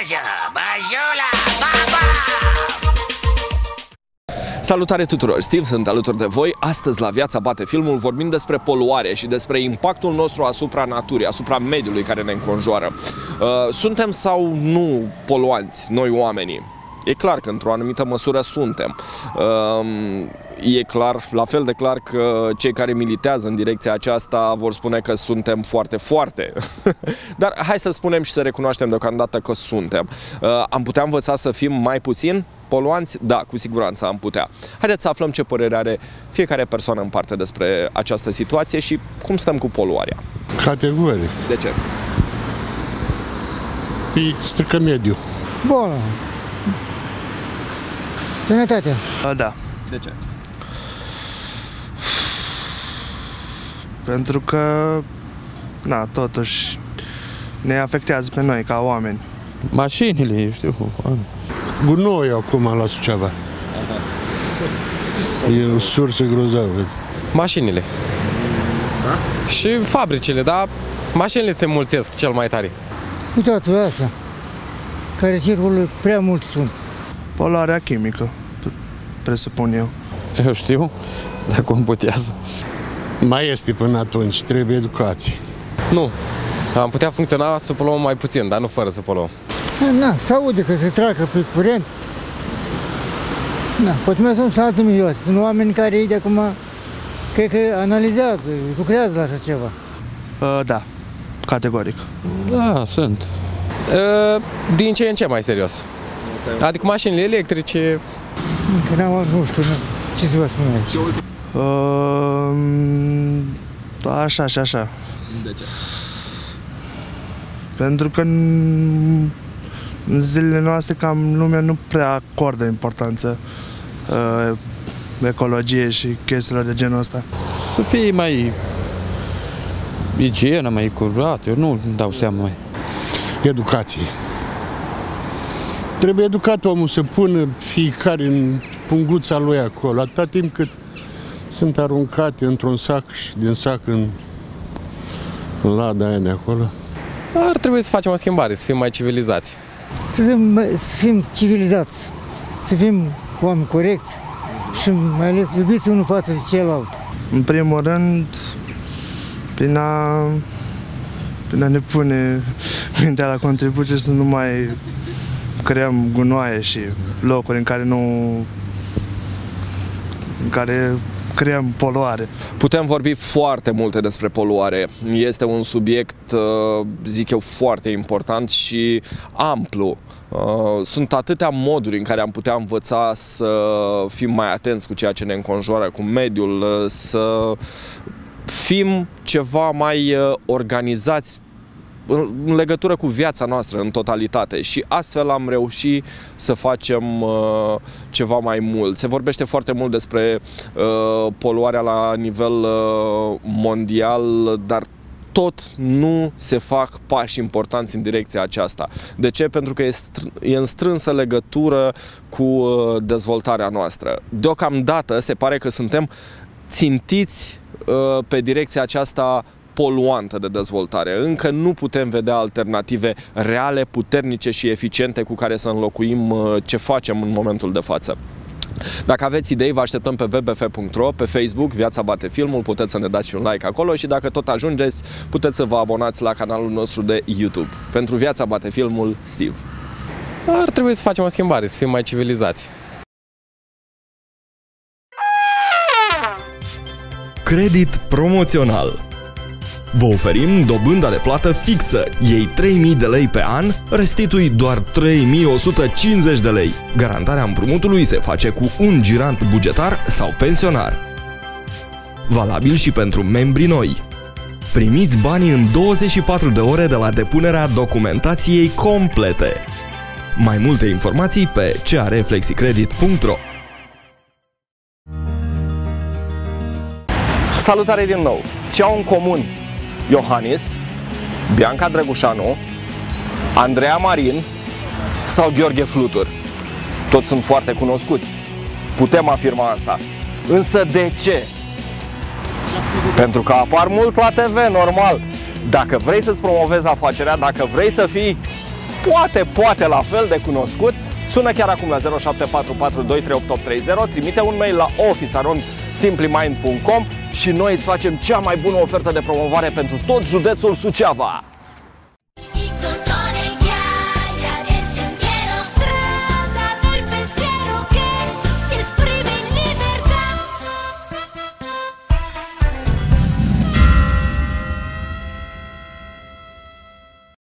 Bajă, bajula, baba! Salutare tuturor! Steve sunt alături de voi. Astăzi la Viața Bate Filmul vorbim despre poluare și despre impactul nostru asupra naturii, asupra mediului care ne înconjoară. Uh, suntem sau nu poluanți, noi oamenii? E clar că într-o anumită măsură suntem. Um, e clar, la fel de clar că cei care militează în direcția aceasta vor spune că suntem foarte, foarte. Dar hai să spunem și să recunoaștem deocamdată că suntem. Uh, am putea învăța să fim mai puțin poluanți? Da, cu siguranță am putea. Haideți să aflăm ce părere are fiecare persoană în parte despre această situație și cum stăm cu poluarea. Categoric. De ce? Îi strică mediul. Bună. Sănătate. Da, De ce? pentru că, na, totuși ne afectează pe noi ca oameni. Mașinile, eu știu. Gunoi acum la Suceava. E o sursă grozavă. Mașinile. Și fabricile, dar mașinile se mulțesc cel mai tare. Uitați-vă asta. Care circulă prea mult sunt. Poluarea chimică, p- presupun eu. Eu știu, dar cum putează. Mai este până atunci, trebuie educație. Nu. Am putea funcționa să poluăm mai puțin, dar nu fără să poluăm. Na, se aude că se treacă pe curent. Na, poate mai sunt și alte milioase. Sunt oameni care ei de acum, cred că analizează, lucrează la așa ceva. Uh, da, categoric. Da, sunt. Uh, Din ce în ce mai serios. Adică mașinile electrice, Încă n-am, nu știu, nu, ce să vă spun aici. Uh, așa și așa. De ce? Pentru că în în zilele noastre cam lumea nu prea acordă importanță uh, ecologie și chestiilor de genul ăsta. Să fie mai igienă, mai curat, eu nu dau seama mai. Educație. Trebuie educat omul să pună fiecare în punguța lui acolo, atâta timp cât sunt aruncate într-un sac și din sac în lada aia de acolo. ar trebui să facem o schimbare, să fim mai civilizați. Să fim, să fim civilizați, să fim oameni corecți și mai ales iubiți unul față de celălalt. În primul rând, prin a, prin a ne pune mintea la contribuție să nu mai creăm gunoaie și locuri în care nu în care creăm poluare. Putem vorbi foarte multe despre poluare. Este un subiect, uh, zic eu, foarte important și amplu. Uh, Sunt atâtea moduri în care am putea învăța să fim mai atenți cu ceea ce ne înconjoară, cu mediul, uh, să fim ceva mai uh, organizați în legătură cu viața noastră în totalitate și astfel am reușit să facem uh, ceva mai mult. Se vorbește foarte mult despre uh, poluarea la nivel uh, mondial, dar tot nu se fac pași importanți în direcția aceasta. De ce? Pentru că e, str- e în strânsă legătură cu uh, dezvoltarea noastră. Deocamdată se pare că suntem țintiți uh, pe direcția aceasta poluantă de dezvoltare. Încă nu putem vedea alternative reale, puternice și eficiente cu care să înlocuim uh, ce facem în momentul de față. Dacă aveți idei, vă așteptăm pe wbf.ro, pe Facebook, Viața Bate Filmul, puteți să ne dați și un like acolo și dacă tot ajungeți, puteți să vă abonați la canalul nostru de YouTube. Pentru Viața Bate Filmul, Steve. Ar trebui să facem o schimbare, să fim mai civilizați. Credit promoțional. Vă oferim dobânda de plată fixă. Iei 3000 de lei pe an, restitui doar 3150 de lei. Garantarea împrumutului se face cu un girant bugetar sau pensionar. Valabil și pentru membrii noi. Primiți banii în 24 de ore de la depunerea documentației complete. Mai multe informații pe crflexicredit.ro Salutare din nou! Ce au în comun Iohannis, Bianca Drăgușanu, Andreea Marin sau Gheorghe Flutur? Toți sunt foarte cunoscuți. Putem afirma asta. Însă de ce? Pentru că apar mult la TV, normal. Dacă vrei să-ți promovezi afacerea, dacă vrei să fii poate, poate la fel de cunoscut, sună chiar acum la 0744238830, trimite un mail la office.simplymind.com și noi îți facem cea mai bună ofertă de promovare pentru tot județul Suceava.